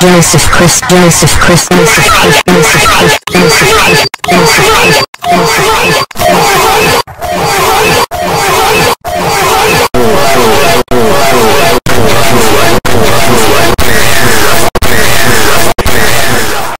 Joseph Chris Joseph Chris Joseph Chris Joseph Chris Joseph Chris